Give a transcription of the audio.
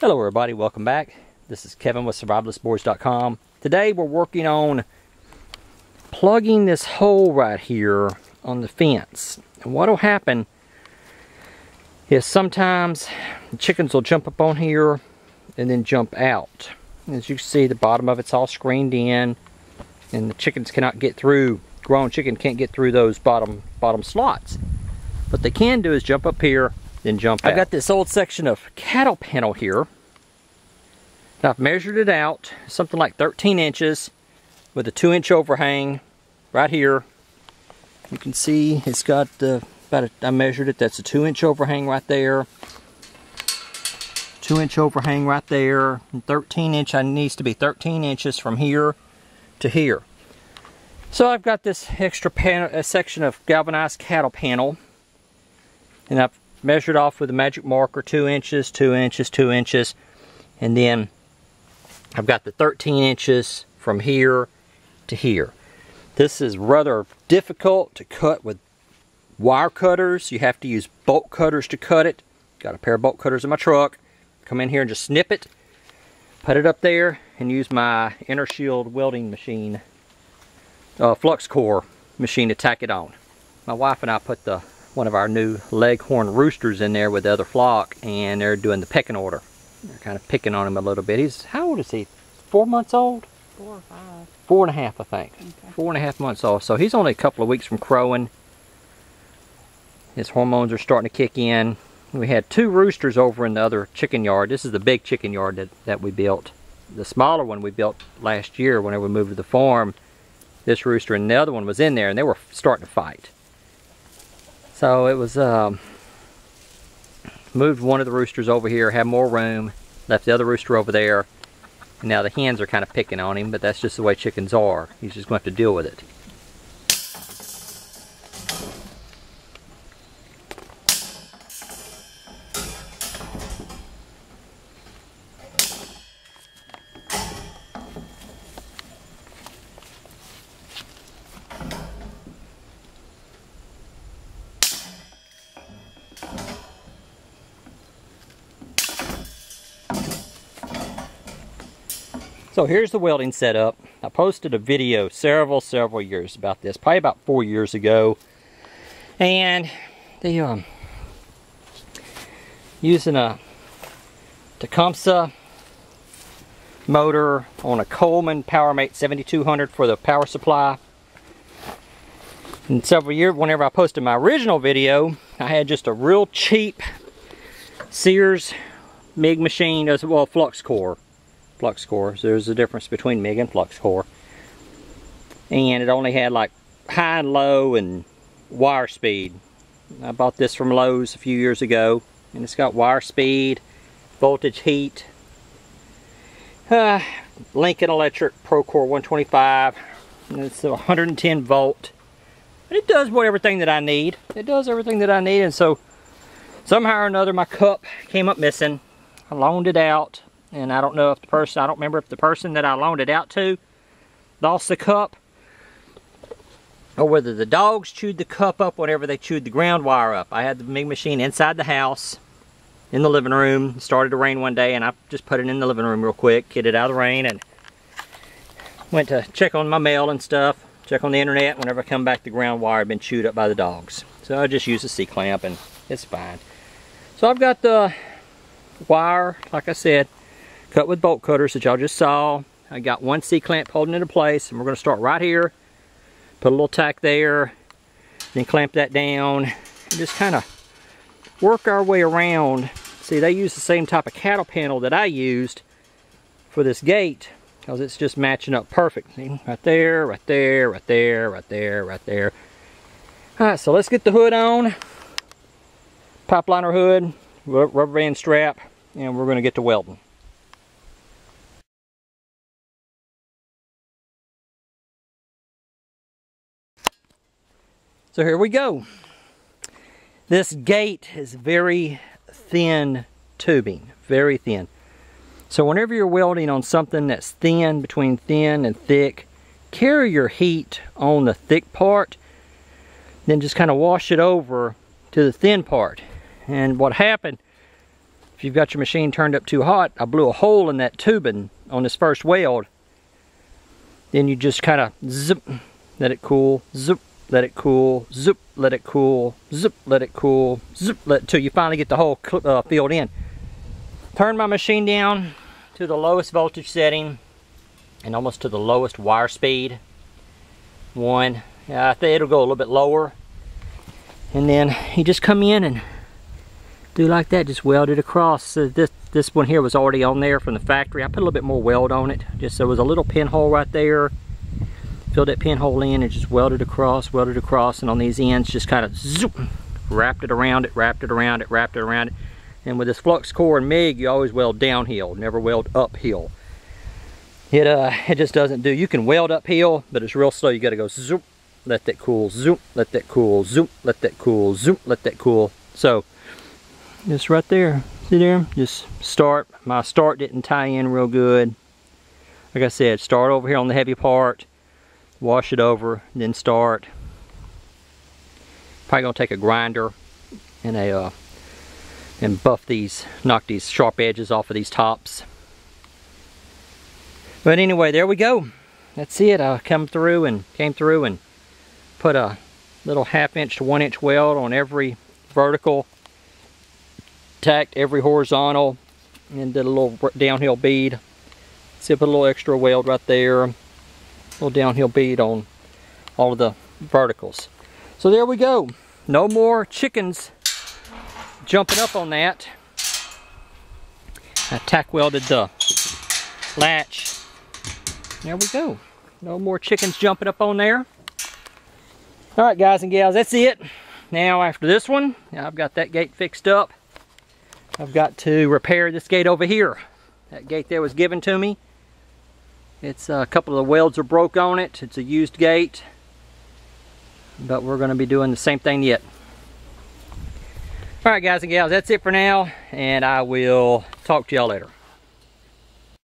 Hello everybody, welcome back. This is Kevin with SurvivalistBoards.com. Today we're working on plugging this hole right here on the fence. And what will happen is sometimes the chickens will jump up on here and then jump out. As you see, the bottom of it's all screened in and the chickens cannot get through, grown chicken can't get through those bottom bottom slots. What they can do is jump up here, then jump I've got this old section of cattle panel here. Now I've measured it out, something like 13 inches with a two inch overhang right here. You can see it's got uh, about a, I measured it, that's a two inch overhang right there. Two inch overhang right there. And 13 inch, I needs to be 13 inches from here to here. So I've got this extra panel, a section of galvanized cattle panel and I've measured off with a magic marker two inches, two inches, two inches, and then I've got the 13 inches from here to here. This is rather difficult to cut with wire cutters. You have to use bolt cutters to cut it. Got a pair of bolt cutters in my truck. Come in here and just snip it, put it up there, and use my inner shield welding machine, uh, flux core machine to tack it on. My wife and I put the one of our new leghorn roosters in there with the other flock and they're doing the pecking order. They're kind of picking on him a little bit. He's, how old is he? Four months old? Four or five. Four and a half, I think. Okay. Four and a half months old. So he's only a couple of weeks from crowing. His hormones are starting to kick in. We had two roosters over in the other chicken yard. This is the big chicken yard that, that we built. The smaller one we built last year whenever we moved to the farm. This rooster and the other one was in there and they were starting to fight. So it was, um, moved one of the roosters over here, had more room, left the other rooster over there. Now the hens are kind of picking on him, but that's just the way chickens are. He's just going to have to deal with it. So here's the welding setup. I posted a video several, several years about this, probably about four years ago. And they um using a Tecumseh motor on a Coleman PowerMate 7200 for the power supply. And several years, whenever I posted my original video, I had just a real cheap Sears MIG machine, as well flux core flux core. So there's a difference between MIG and flux core. And it only had like high and low and wire speed. I bought this from Lowe's a few years ago. And it's got wire speed, voltage heat, uh, Lincoln Electric Procore 125. And it's 110 volt. And it does what everything that I need. It does everything that I need. And so somehow or another my cup came up missing. I loaned it out and I don't know if the person, I don't remember if the person that I loaned it out to lost the cup or whether the dogs chewed the cup up whenever they chewed the ground wire up. I had the MIG machine inside the house in the living room. It started to rain one day and I just put it in the living room real quick, get it out of the rain and went to check on my mail and stuff, check on the internet. Whenever I come back, the ground wire had been chewed up by the dogs. So I just used a C-clamp and it's fine. So I've got the wire, like I said, cut with bolt cutters that y'all just saw. I got one C-clamp holding it in place and we're going to start right here. Put a little tack there, then clamp that down and just kind of work our way around. See, they use the same type of cattle panel that I used for this gate because it's just matching up perfect. Right there, right there, right there, right there, right there. All right, so let's get the hood on. Pipeliner hood, rubber band strap, and we're going to get to welding. So here we go. This gate is very thin tubing, very thin. So whenever you're welding on something that's thin, between thin and thick, carry your heat on the thick part, then just kind of wash it over to the thin part. And what happened if you've got your machine turned up too hot, I blew a hole in that tubing on this first weld. Then you just kind of zip, let it cool, zip, let it cool, zip, let it cool, zip, let it cool, zip, let till you finally get the whole uh, filled in. Turn my machine down to the lowest voltage setting and almost to the lowest wire speed. One, I think it'll go a little bit lower. And then you just come in and do like that, just weld it across. So this, this one here was already on there from the factory. I put a little bit more weld on it, just so there was a little pinhole right there. Filled that pinhole in and just welded across, welded across, and on these ends just kind of zoop, wrapped it around it, wrapped it around it, wrapped it around it. And with this flux core and MIG, you always weld downhill, never weld uphill. It uh, it just doesn't do. You can weld uphill, but it's real slow. You got to go zoop, let that cool, zoop, let that cool, zoop, let that cool, zoop, let that cool. So just right there see there just start my start didn't tie in real good like I said start over here on the heavy part wash it over then start probably gonna take a grinder and a uh, and buff these knock these sharp edges off of these tops but anyway there we go that's it I come through and came through and put a little half inch to one inch weld on every vertical tacked every horizontal and did a little downhill bead. See, I put a little extra weld right there. Little downhill bead on all of the verticals. So there we go. No more chickens jumping up on that. I tack welded the latch. There we go. No more chickens jumping up on there. All right, guys and gals, that's it. Now, after this one, I've got that gate fixed up. I've got to repair this gate over here. That gate there was given to me. It's uh, a couple of the welds are broke on it. It's a used gate. But we're going to be doing the same thing yet. Alright guys and gals, that's it for now. And I will talk to y'all later.